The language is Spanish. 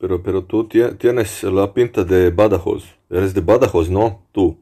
Pero, pero tú tienes la pinta de Badajoz. Eres de Badajoz, ¿no? Tú.